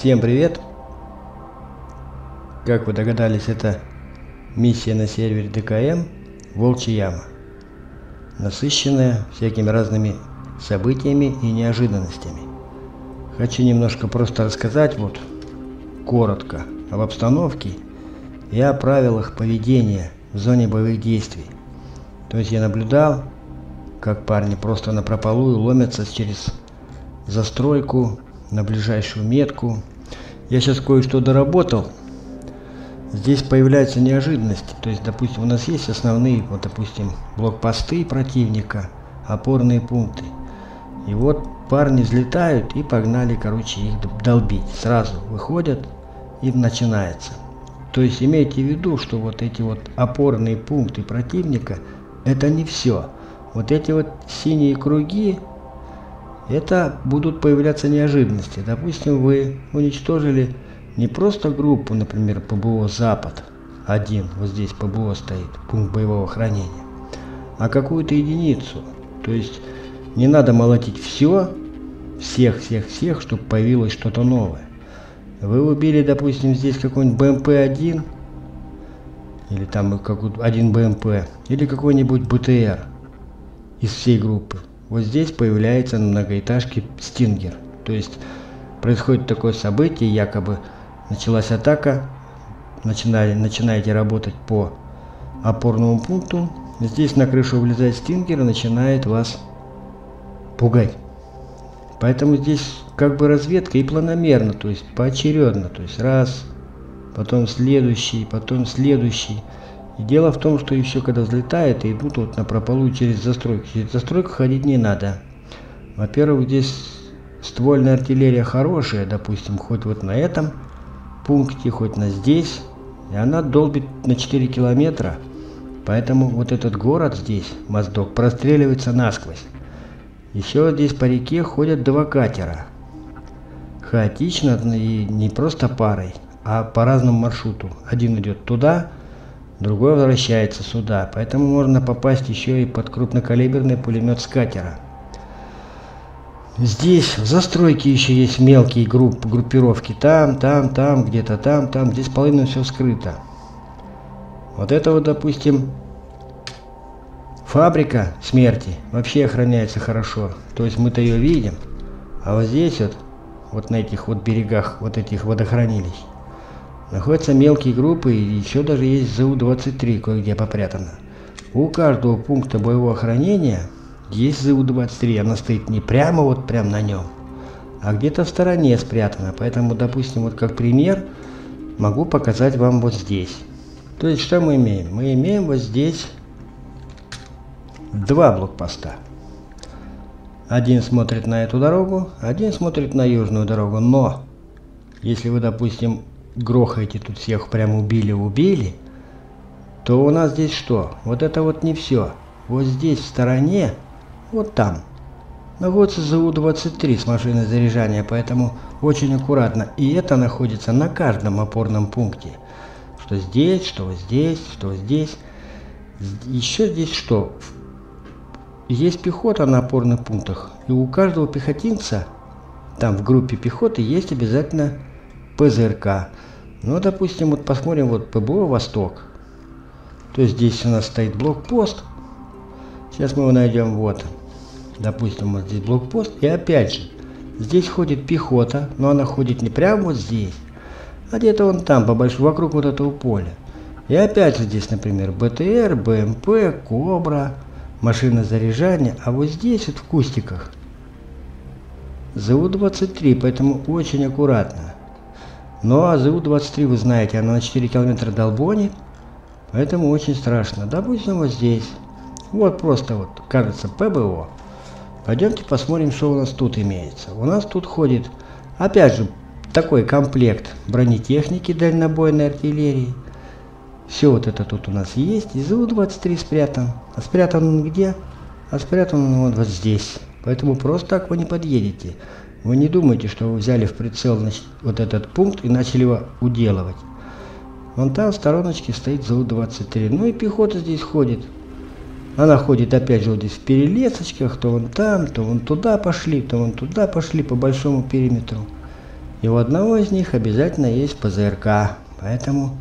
Всем привет! Как вы догадались, это миссия на сервере ДКМ Волчья Яма, насыщенная всякими разными событиями и неожиданностями. Хочу немножко просто рассказать вот коротко об обстановке и о правилах поведения в зоне боевых действий. То есть я наблюдал, как парни просто на прополую ломятся через застройку на ближайшую метку. Я сейчас кое-что доработал. Здесь появляются неожиданности. То есть, допустим, у нас есть основные, вот, допустим, блокпосты противника, опорные пункты. И вот парни взлетают и погнали, короче, их долбить. Сразу выходят и начинается. То есть имейте в виду, что вот эти вот опорные пункты противника это не все. Вот эти вот синие круги это будут появляться неожиданности. Допустим, вы уничтожили не просто группу, например, ПБО «Запад», один, вот здесь ПБО стоит, пункт боевого хранения, а какую-то единицу. То есть не надо молотить все, всех-всех-всех, чтобы появилось что-то новое. Вы убили, допустим, здесь какой-нибудь БМП-1, или там какой-то один БМП, или какой-нибудь БТР из всей группы вот здесь появляется на многоэтажке Стингер. То есть происходит такое событие, якобы началась атака, начинали, начинаете работать по опорному пункту, здесь на крышу влезает Стингер и начинает вас пугать. Поэтому здесь как бы разведка и планомерно, то есть поочередно, то есть раз, потом следующий, потом следующий. И дело в том, что еще когда взлетает, идут вот на прополу через застройку. Через застройку ходить не надо. Во-первых, здесь ствольная артиллерия хорошая, допустим, хоть вот на этом пункте, хоть на здесь. И она долбит на 4 километра. Поэтому вот этот город здесь, Моздок, простреливается насквозь. Еще здесь по реке ходят два катера. Хаотично и не просто парой, а по разному маршруту. Один идет туда, другой возвращается сюда, поэтому можно попасть еще и под крупнокалиберный пулемет с катера. Здесь в застройке еще есть мелкие групп, группировки. Там, там, там, где-то там, там. Здесь половина все скрыто. Вот это вот, допустим, фабрика смерти вообще охраняется хорошо. То есть мы-то ее видим. А вот здесь вот, вот на этих вот берегах вот этих водохранилищ, Находятся мелкие группы и еще даже есть ЗУ-23 кое-где попрятано. У каждого пункта боевого хранения есть ЗУ-23, она стоит не прямо вот прям на нем, а где-то в стороне спрятана. Поэтому, допустим, вот как пример, могу показать вам вот здесь. То есть, что мы имеем? Мы имеем вот здесь два блокпоста. Один смотрит на эту дорогу, один смотрит на южную дорогу. Но, если вы, допустим, грохаете тут всех прям убили-убили, то у нас здесь что? Вот это вот не все. Вот здесь в стороне, вот там, находится ЗУ-23 с машиной заряжания, поэтому очень аккуратно. И это находится на каждом опорном пункте. Что здесь, что здесь, что здесь. Еще здесь что? Есть пехота на опорных пунктах. И у каждого пехотинца, там в группе пехоты, есть обязательно ПЗРК. Ну, допустим, вот посмотрим вот ПБО «Восток». То есть здесь у нас стоит блокпост. Сейчас мы его найдем вот. Допустим, вот здесь блокпост. И опять же, здесь ходит пехота, но она ходит не прямо вот здесь, а где-то вон там, по большому, вокруг вот этого поля. И опять же здесь, например, БТР, БМП, Кобра, машина заряжания, а вот здесь вот в кустиках ЗУ-23, поэтому очень аккуратно. Ну а ЗУ-23, вы знаете, она на 4 километра долбонит, поэтому очень страшно. Допустим, вот здесь. Вот просто вот, кажется, ПБО. Пойдемте посмотрим, что у нас тут имеется. У нас тут ходит, опять же, такой комплект бронетехники дальнобойной артиллерии. Все вот это тут у нас есть. И ЗУ-23 спрятан. А спрятан он где? А спрятан он вот здесь. Поэтому просто так вы не подъедете. Вы не думайте, что вы взяли в прицел вот этот пункт и начали его уделывать. Вон там в стороночке стоит ЗУ-23. Ну и пехота здесь ходит. Она ходит опять же вот здесь в перелесочках, то вон там, то вон туда пошли, то вон туда пошли по большому периметру. И у одного из них обязательно есть ПЗРК. Поэтому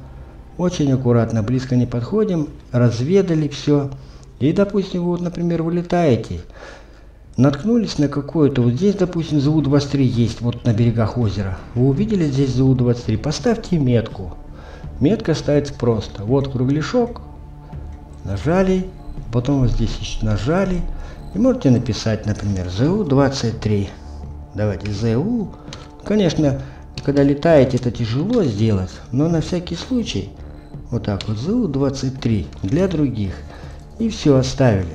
очень аккуратно, близко не подходим, разведали все. И, допустим, вот, например, вы летаете, наткнулись на какое-то, вот здесь, допустим, ЗУ-23 есть, вот на берегах озера. Вы увидели здесь ЗУ-23, поставьте метку. Метка ставится просто. Вот кругляшок, нажали, потом вот здесь еще нажали, и можете написать, например, ЗУ-23. Давайте ЗУ. Конечно, когда летаете, это тяжело сделать, но на всякий случай – вот так вот, ЗУ-23 для других. И все оставили.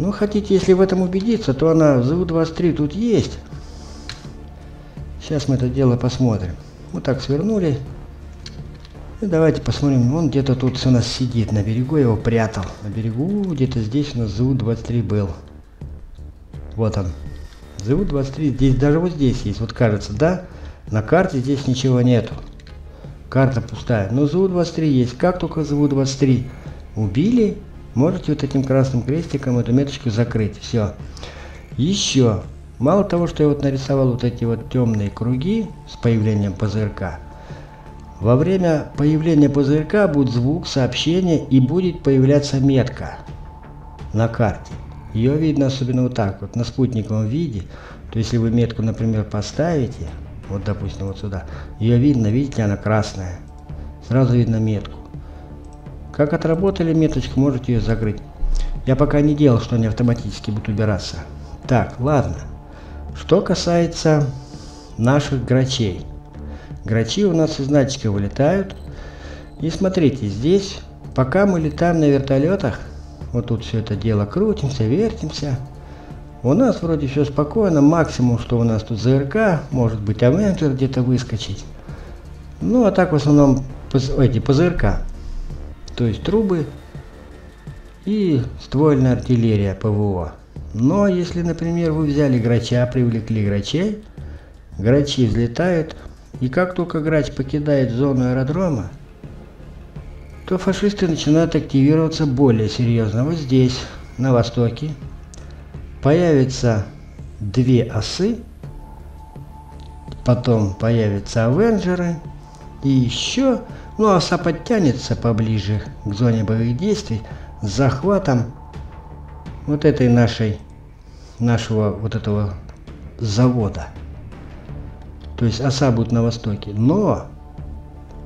Ну, хотите, если в этом убедиться, то она, ЗУ-23 тут есть. Сейчас мы это дело посмотрим. Вот так свернули. И давайте посмотрим, он где-то тут у нас сидит, на берегу его прятал. На берегу где-то здесь у нас ЗУ-23 был. Вот он. ЗУ-23, здесь даже вот здесь есть, вот кажется, да? На карте здесь ничего нету. Карта пустая. Но ЗУ-23 есть. Как только ЗУ-23 убили, можете вот этим красным крестиком эту меточку закрыть. Все. Еще. Мало того, что я вот нарисовал вот эти вот темные круги с появлением ПЗРК, во время появления ПЗРК будет звук, сообщение и будет появляться метка на карте. Ее видно особенно вот так вот, на спутниковом виде. То есть, если вы метку, например, поставите, вот допустим вот сюда, ее видно, видите, она красная, сразу видно метку. Как отработали меточку, можете ее закрыть. Я пока не делал, что они автоматически будут убираться. Так, ладно. Что касается наших грачей. Грачи у нас из датчика вылетают. И смотрите, здесь, пока мы летаем на вертолетах, вот тут все это дело крутимся, вертимся, у нас вроде все спокойно, максимум, что у нас тут ЗРК, может быть Авенджер где-то выскочить. Ну, а так в основном эти ПЗРК. То есть трубы и ствольная артиллерия ПВО. Но если, например, вы взяли грача, привлекли грачей, грачи взлетают, и как только грач покидает зону аэродрома, то фашисты начинают активироваться более серьезно. Вот здесь, на востоке, появятся две осы, потом появятся авенджеры, и еще, ну оса подтянется поближе к зоне боевых действий с захватом вот этой нашей, нашего вот этого завода. То есть оса будет на востоке. Но,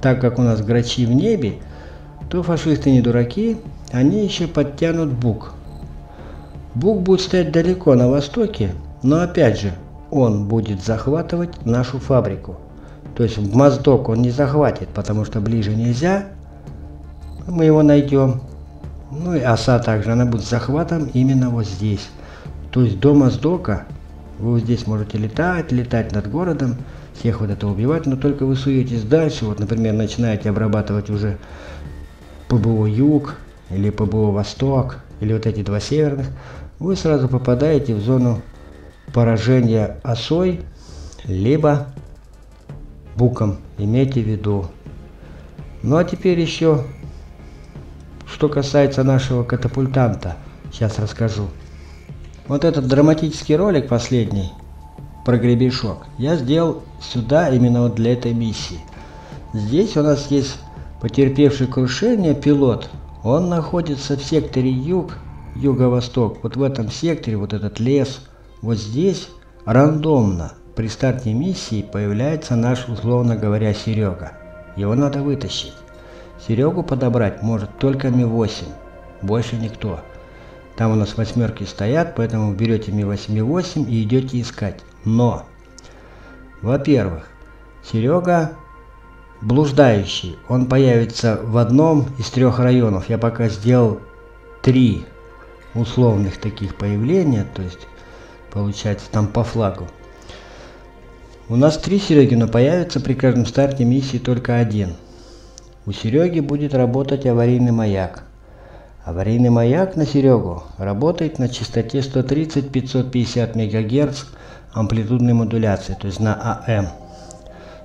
так как у нас грачи в небе, то фашисты не дураки, они еще подтянут бук Бук будет стоять далеко на востоке, но опять же, он будет захватывать нашу фабрику. То есть в Моздок он не захватит, потому что ближе нельзя. Мы его найдем. Ну и оса также, она будет захватом именно вот здесь. То есть до Моздока вы здесь можете летать, летать над городом, всех вот это убивать, но только вы суетесь дальше, вот, например, начинаете обрабатывать уже ПБО Юг или ПБО Восток, или вот эти два северных, вы сразу попадаете в зону поражения осой, либо буком, имейте в виду. Ну а теперь еще, что касается нашего катапультанта, сейчас расскажу. Вот этот драматический ролик последний про гребешок я сделал сюда именно вот для этой миссии. Здесь у нас есть потерпевший крушение пилот. Он находится в секторе юг юго-восток, вот в этом секторе, вот этот лес, вот здесь рандомно при старте миссии появляется наш, условно говоря, Серега. Его надо вытащить. Серегу подобрать может только Ми-8, больше никто. Там у нас восьмерки стоят, поэтому берете Ми-8, Ми-8 и идете искать. Но, во-первых, Серега блуждающий, он появится в одном из трех районов. Я пока сделал три условных таких появления, то есть получается там по флагу. У нас три Сереги, но появится при каждом старте миссии только один. У Сереги будет работать аварийный маяк. Аварийный маяк на Серегу работает на частоте 130-550 МГц амплитудной модуляции, то есть на АМ.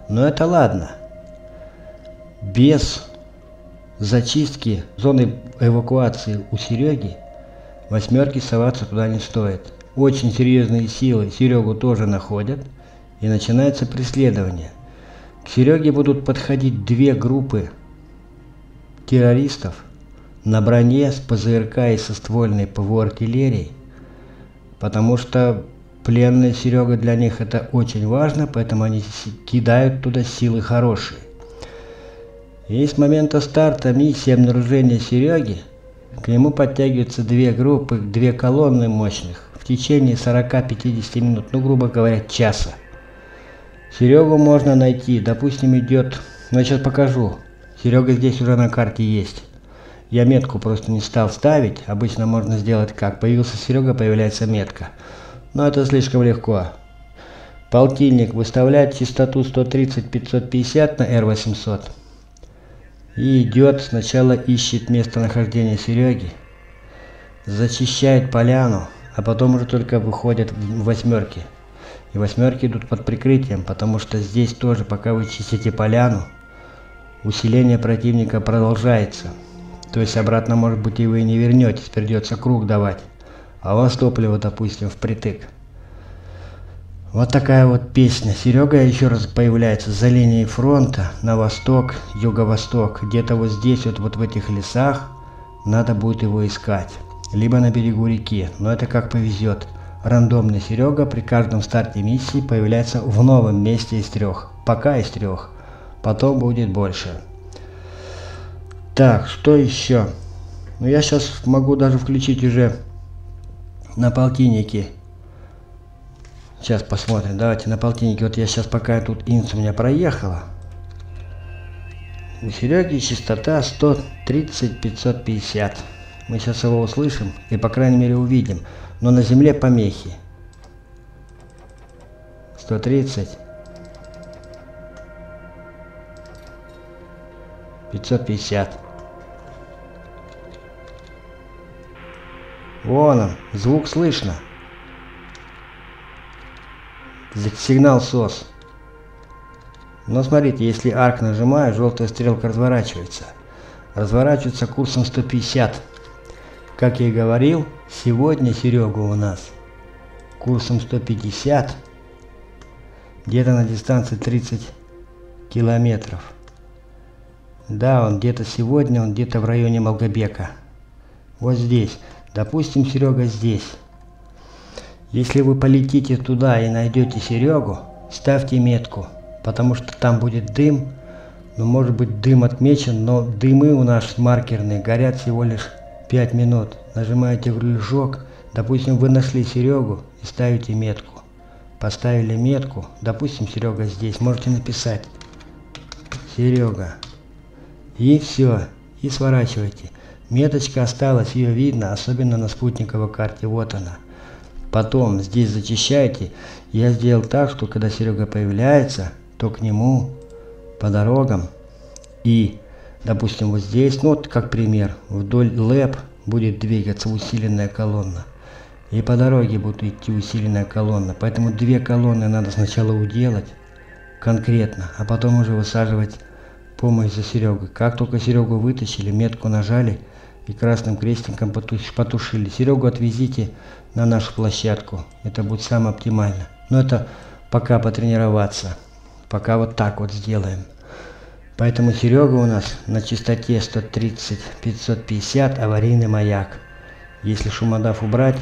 Но это ладно. Без зачистки зоны эвакуации у Сереги Восьмерки соваться туда не стоит. Очень серьезные силы Серегу тоже находят. И начинается преследование. К Сереге будут подходить две группы террористов на броне с ПЗРК и со ствольной ПВО артиллерией, потому что пленный Серега для них это очень важно, поэтому они кидают туда силы хорошие. И с момента старта миссии обнаружения Сереги к нему подтягиваются две группы, две колонны мощных в течение 40-50 минут, ну грубо говоря, часа. Серегу можно найти, допустим, идет, ну я сейчас покажу. Серега здесь уже на карте есть. Я метку просто не стал ставить, обычно можно сделать как, появился Серега, появляется метка. Но это слишком легко. Полтинник выставляет частоту 130-550 на R800 и идет, сначала ищет местонахождение Сереги, зачищает поляну, а потом уже только выходят в восьмерки. И восьмерки идут под прикрытием, потому что здесь тоже, пока вы чистите поляну, усиление противника продолжается. То есть обратно, может быть, и вы не вернетесь, придется круг давать. А у вас топливо, допустим, впритык. Вот такая вот песня. Серега еще раз появляется за линией фронта на восток, юго-восток. Где-то вот здесь, вот, вот в этих лесах, надо будет его искать. Либо на берегу реки, но это как повезет. Рандомный Серега при каждом старте миссии появляется в новом месте из трех. Пока из трех. Потом будет больше. Так, что еще? Ну я сейчас могу даже включить уже на полтиннике Сейчас посмотрим. Давайте на полтиннике. Вот я сейчас пока тут инс у меня проехала. У Сереги частота 130-550. Мы сейчас его услышим и по крайней мере увидим. Но на земле помехи. 130. 550. Вон он, звук слышно сигнал СОС. Но смотрите, если арк нажимаю, желтая стрелка разворачивается. Разворачивается курсом 150. Как я и говорил, сегодня Серега у нас курсом 150, где-то на дистанции 30 километров. Да, он где-то сегодня, он где-то в районе Малгобека. Вот здесь. Допустим, Серега здесь. Если вы полетите туда и найдете Серегу, ставьте метку, потому что там будет дым, ну может быть дым отмечен, но дымы у нас маркерные горят всего лишь 5 минут. Нажимаете рычажок, допустим вы нашли Серегу и ставите метку. Поставили метку, допустим Серега здесь, можете написать Серега. И все, и сворачивайте. Меточка осталась, ее видно, особенно на спутниковой карте, вот она. Потом здесь зачищайте. Я сделал так, что когда Серега появляется, то к нему по дорогам и, допустим, вот здесь, ну вот как пример, вдоль ЛЭП будет двигаться усиленная колонна. И по дороге будет идти усиленная колонна. Поэтому две колонны надо сначала уделать конкретно, а потом уже высаживать помощь за Серегой. Как только Серегу вытащили, метку нажали и красным крестиком потушили. Серегу отвезите на нашу площадку. Это будет самое оптимально. Но это пока потренироваться. Пока вот так вот сделаем. Поэтому Серега у нас на частоте 130-550 аварийный маяк. Если шумодав убрать,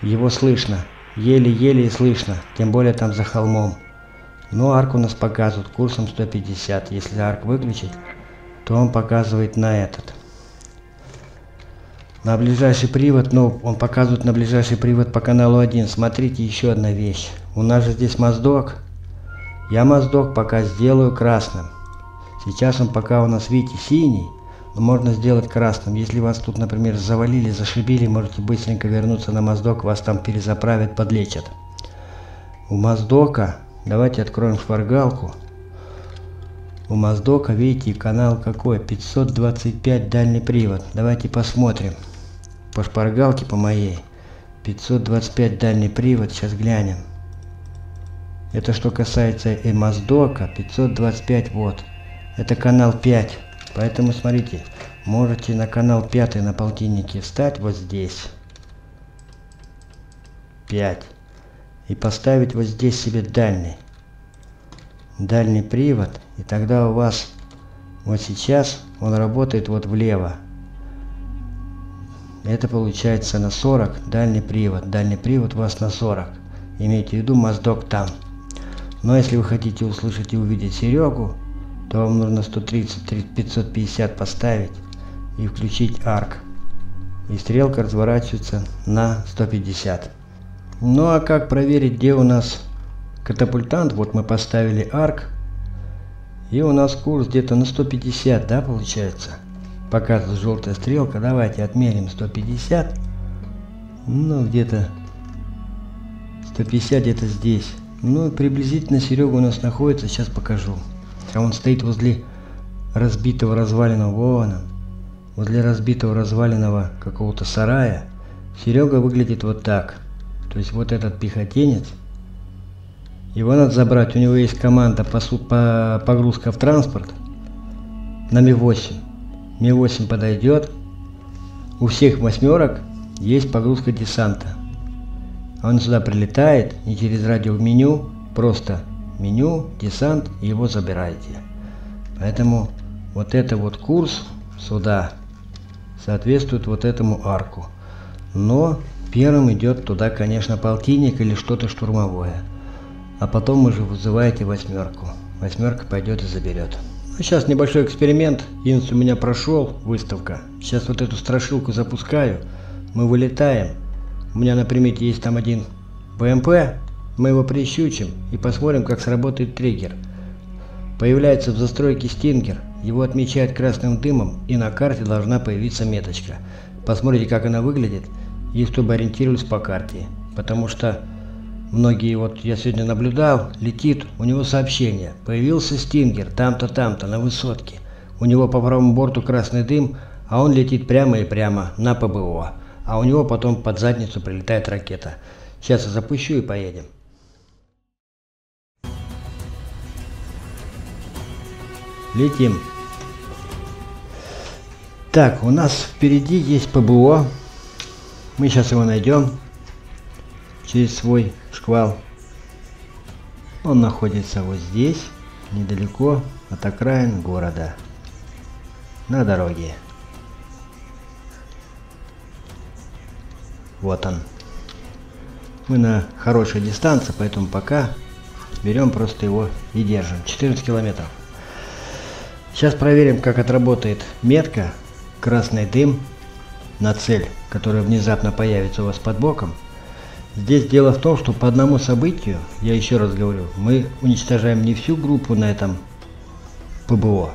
его слышно. Еле-еле слышно, тем более там за холмом. Но арк у нас показывает курсом 150. Если арк выключить, то он показывает на этот. На ближайший привод, ну, он показывает на ближайший привод по каналу 1. Смотрите, еще одна вещь. У нас же здесь моздок. Я моздок пока сделаю красным. Сейчас он пока у нас, видите, синий, но можно сделать красным. Если вас тут, например, завалили, зашибили, можете быстренько вернуться на моздок, вас там перезаправят, подлечат. У моздока, давайте откроем шпаргалку. У моздока, видите, канал какой? 525 дальний привод. Давайте посмотрим по шпаргалке по моей 525 дальний привод, сейчас глянем. Это что касается и Моздока, 525 вот. Это канал 5. Поэтому смотрите, можете на канал 5 на полтиннике встать вот здесь. 5. и поставить вот здесь себе дальний. Дальний привод. И тогда у вас вот сейчас он работает вот влево. Это получается на 40 дальний привод. Дальний привод у вас на 40. Имейте в виду моздок там. Но если вы хотите услышать и увидеть Серегу, то вам нужно 130 550 поставить и включить арк. И стрелка разворачивается на 150. Ну а как проверить, где у нас катапультант? Вот мы поставили арк. И у нас курс где-то на 150, да, получается? Показывает желтая стрелка. Давайте отмерим 150. Ну, где-то 150 где-то здесь. Ну, приблизительно Серега у нас находится, сейчас покажу. А он стоит возле разбитого разваленного, вон он, возле разбитого разваленного какого-то сарая. Серега выглядит вот так. То есть вот этот пехотинец, его надо забрать, у него есть команда по, по погрузка в транспорт на Ми-8. Ми-8 подойдет, у всех восьмерок есть погрузка десанта. Он сюда прилетает и через радиоменю просто меню, десант его забираете. Поэтому вот это вот курс сюда соответствует вот этому арку. Но Первым идет туда, конечно, полтинник или что-то штурмовое. А потом уже вызываете восьмерку. Восьмерка пойдет и заберет. Ну, сейчас небольшой эксперимент. Инс у меня прошел, выставка. Сейчас вот эту страшилку запускаю. Мы вылетаем. У меня на примете есть там один БМП. Мы его прищучим и посмотрим, как сработает триггер. Появляется в застройке стингер. Его отмечают красным дымом и на карте должна появиться меточка. Посмотрите, как она выглядит и чтобы ориентировались по карте. Потому что многие, вот я сегодня наблюдал, летит, у него сообщение. Появился стингер там-то, там-то, на высотке. У него по правому борту красный дым, а он летит прямо и прямо на ПБО. А у него потом под задницу прилетает ракета. Сейчас я запущу и поедем. Летим. Так, у нас впереди есть ПБО. Мы сейчас его найдем через свой шквал. Он находится вот здесь, недалеко от окраин города, на дороге. Вот он. Мы на хорошей дистанции, поэтому пока берем просто его и держим. 14 километров. Сейчас проверим, как отработает метка, красный дым на цель, которая внезапно появится у вас под боком. Здесь дело в том, что по одному событию, я еще раз говорю, мы уничтожаем не всю группу на этом ПБО,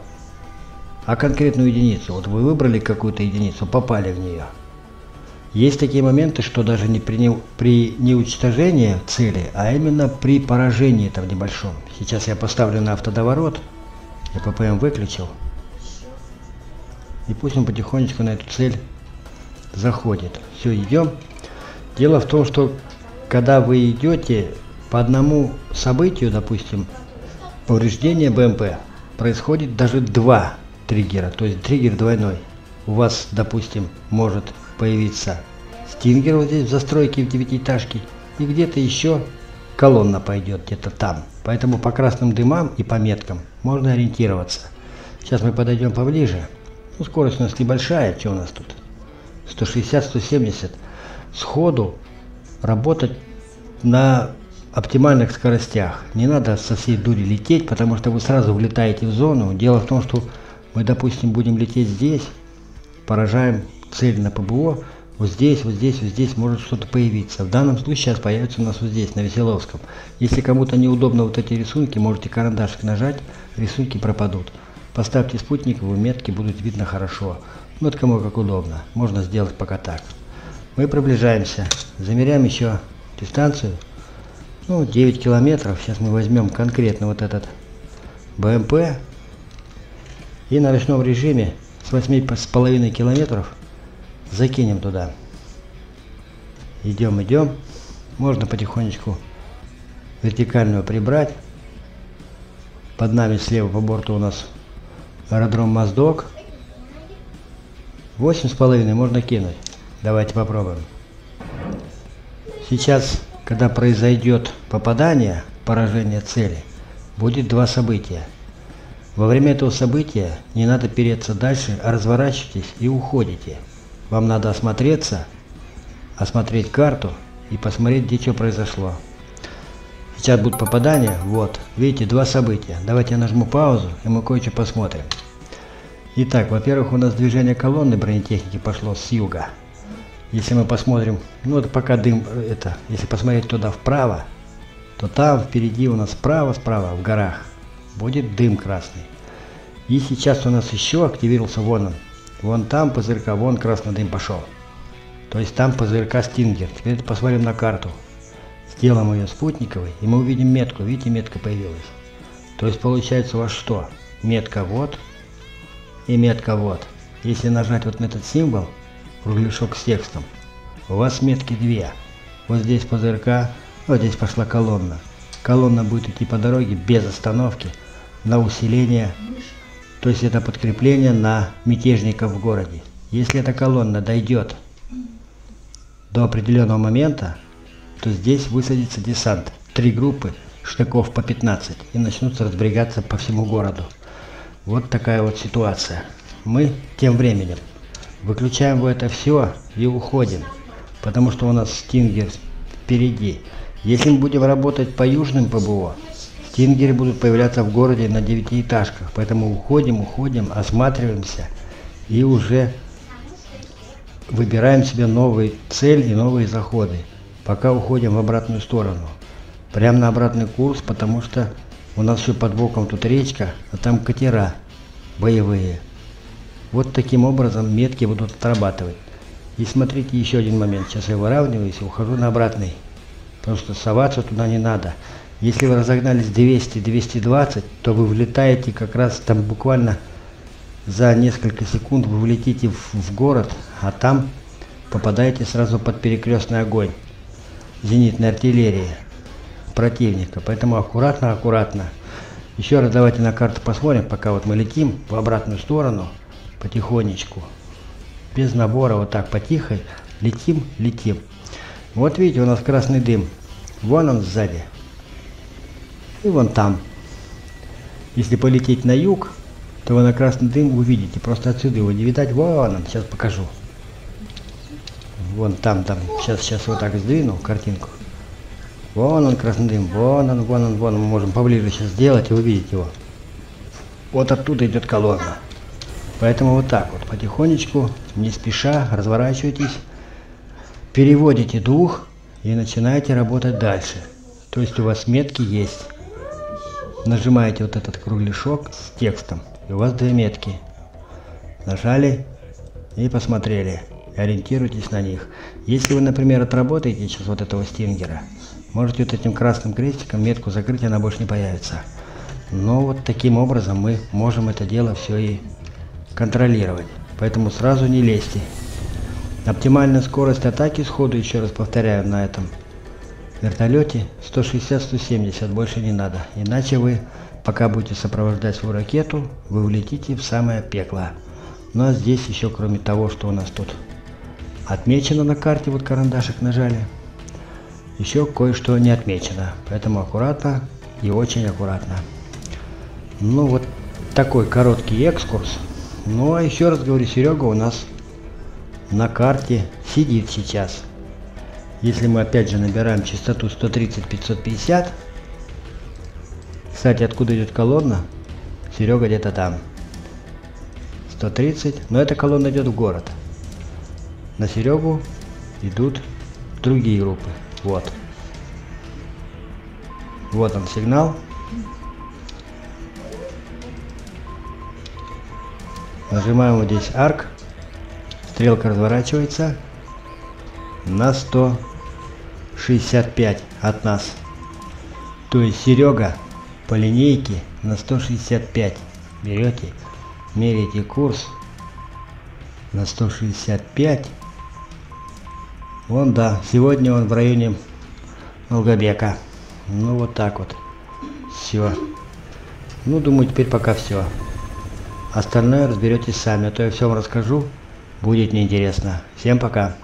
а конкретную единицу. Вот вы выбрали какую-то единицу, попали в нее. Есть такие моменты, что даже не при, не, при не уничтожении цели, а именно при поражении там небольшом. Сейчас я поставлю на автодоворот, я ППМ выключил. И пусть он потихонечку на эту цель заходит. Все, идем. Дело в том, что когда вы идете по одному событию, допустим, повреждение БМП, происходит даже два триггера, то есть триггер двойной. У вас, допустим, может появиться стингер вот здесь в застройке в девятиэтажке, и где-то еще колонна пойдет где-то там. Поэтому по красным дымам и по меткам можно ориентироваться. Сейчас мы подойдем поближе. Ну, скорость у нас небольшая, что у нас тут? 160-170 сходу работать на оптимальных скоростях. Не надо со всей дури лететь, потому что вы сразу влетаете в зону. Дело в том, что мы, допустим, будем лететь здесь, поражаем цель на ПБО, вот здесь, вот здесь, вот здесь может что-то появиться. В данном случае сейчас появится у нас вот здесь, на Веселовском. Если кому-то неудобно вот эти рисунки, можете карандашик нажать, рисунки пропадут. Поставьте спутниковые метки, будут видно хорошо. Ну, это кому как удобно. Можно сделать пока так. Мы приближаемся. Замеряем еще дистанцию. Ну, 9 километров. Сейчас мы возьмем конкретно вот этот БМП. И на ручном режиме с 8,5 километров закинем туда. Идем, идем. Можно потихонечку вертикальную прибрать. Под нами слева по борту у нас аэродром Моздок. Восемь с половиной можно кинуть. Давайте попробуем. Сейчас когда произойдет попадание, поражение цели, будет два события. Во время этого события не надо переться дальше, а разворачивайтесь и уходите. Вам надо осмотреться, осмотреть карту и посмотреть, где что произошло. Сейчас будут попадания, вот, видите, два события. Давайте я нажму паузу, и мы кое-что посмотрим. Итак, во-первых, у нас движение колонны бронетехники пошло с юга. Если мы посмотрим, ну это пока дым, это, если посмотреть туда вправо, то там впереди у нас справа-справа в горах будет дым красный. И сейчас у нас еще активировался вон он. Вон там ПЗРК, вон красный дым пошел. То есть там ПЗРК Стингер. Теперь посмотрим на карту. Сделаем ее спутниковой, и мы увидим метку. Видите, метка появилась. То есть получается у вас что? Метка вот, и метка вот. Если нажать вот на этот символ, кругляшок с текстом, у вас метки две. Вот здесь ПЗРК, вот здесь пошла колонна. Колонна будет идти по дороге без остановки на усиление, то есть это подкрепление на мятежников в городе. Если эта колонна дойдет до определенного момента, то здесь высадится десант. Три группы, штыков по 15, и начнутся разбегаться по всему городу. Вот такая вот ситуация. Мы тем временем выключаем вот это все и уходим, потому что у нас стингер впереди. Если мы будем работать по южным ПБО, стингеры будут появляться в городе на девятиэтажках, поэтому уходим, уходим, осматриваемся и уже выбираем себе новые цели и новые заходы, пока уходим в обратную сторону. Прямо на обратный курс, потому что у нас еще под боком тут речка, а там катера боевые. Вот таким образом метки будут отрабатывать. И смотрите еще один момент. Сейчас я выравниваюсь и ухожу на обратный. Потому что соваться туда не надо. Если вы разогнались 200-220, то вы влетаете как раз там буквально за несколько секунд вы влетите в, в город, а там попадаете сразу под перекрестный огонь зенитной артиллерии противника. Поэтому аккуратно, аккуратно. Еще раз давайте на карту посмотрим, пока вот мы летим в обратную сторону, потихонечку, без набора, вот так потихо, летим, летим. Вот видите, у нас красный дым. Вон он сзади. И вон там. Если полететь на юг, то вы на красный дым увидите. Просто отсюда его не видать. Вон он, сейчас покажу. Вон там, там. Сейчас, сейчас вот так сдвину картинку. Вон он красный дым, вон он, вон он, вон он. Мы можем поближе сейчас сделать и увидеть его. Вот оттуда идет колонна. Поэтому вот так вот, потихонечку, не спеша, разворачивайтесь, переводите дух и начинаете работать дальше. То есть у вас метки есть. Нажимаете вот этот кругляшок с текстом, и у вас две метки. Нажали и посмотрели. Ориентируйтесь на них. Если вы, например, отработаете сейчас вот этого стингера, Можете вот этим красным крестиком метку закрыть, она больше не появится. Но вот таким образом мы можем это дело все и контролировать. Поэтому сразу не лезьте. Оптимальная скорость атаки сходу, еще раз повторяю, на этом вертолете 160-170, больше не надо. Иначе вы, пока будете сопровождать свою ракету, вы улетите в самое пекло. Ну а здесь еще, кроме того, что у нас тут отмечено на карте, вот карандашик нажали, еще кое-что не отмечено, поэтому аккуратно и очень аккуратно. Ну вот такой короткий экскурс. Ну а еще раз говорю, Серега у нас на карте сидит сейчас. Если мы опять же набираем частоту 130-550, кстати, откуда идет колонна? Серега где-то там. 130, но эта колонна идет в город. На Серегу идут другие группы. Вот. Вот он сигнал. Нажимаем вот здесь арк. Стрелка разворачивается на 165 от нас. То есть Серега по линейке на 165 берете, меряете курс на 165 Вон, да, сегодня он в районе Алгобека. Ну, вот так вот. Все. Ну, думаю, теперь пока все. Остальное разберетесь сами, а то я все вам расскажу. Будет неинтересно. Всем пока.